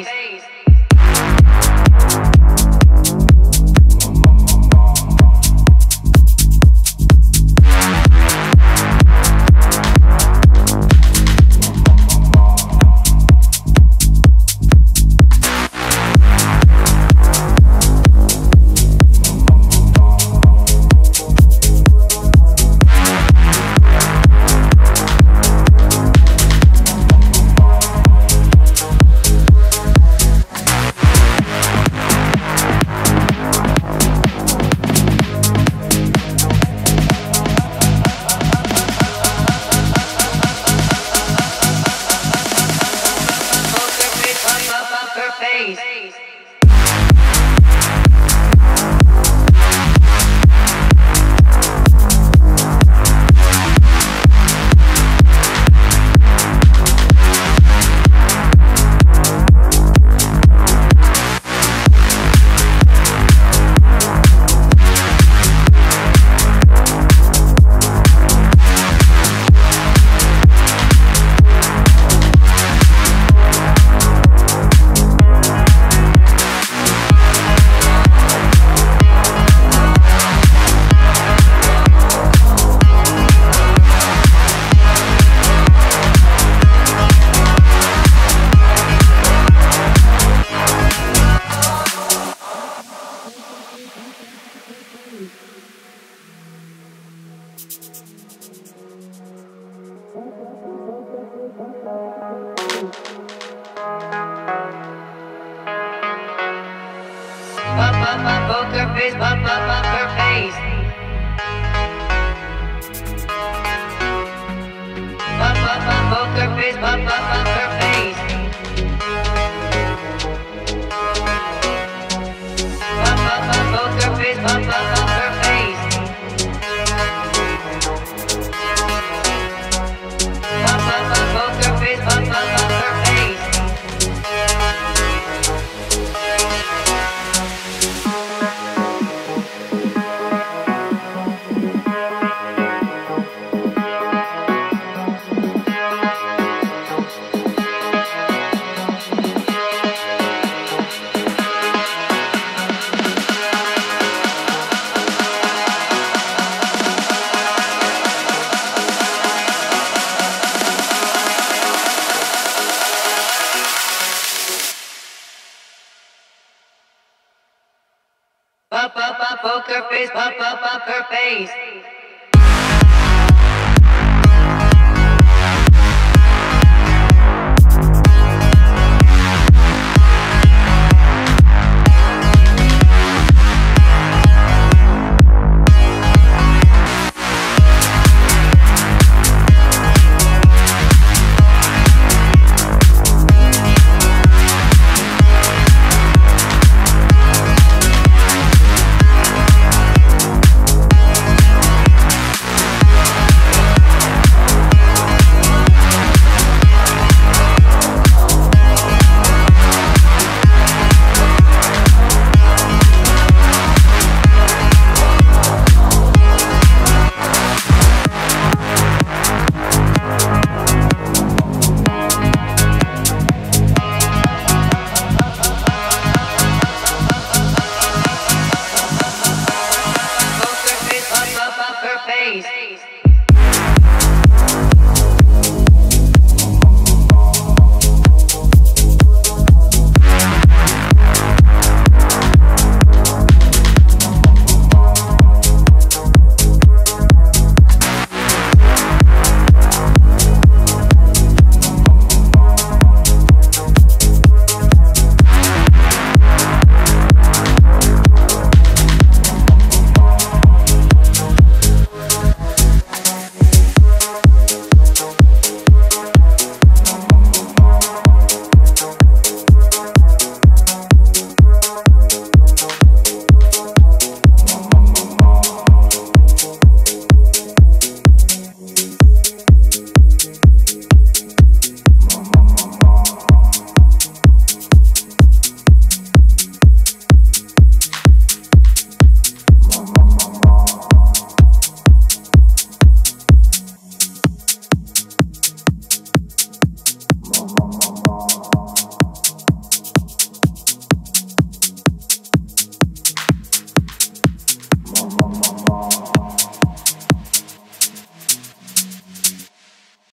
face. face. Poker face, bop bop. up, up, poker face, poker up, up her face. raised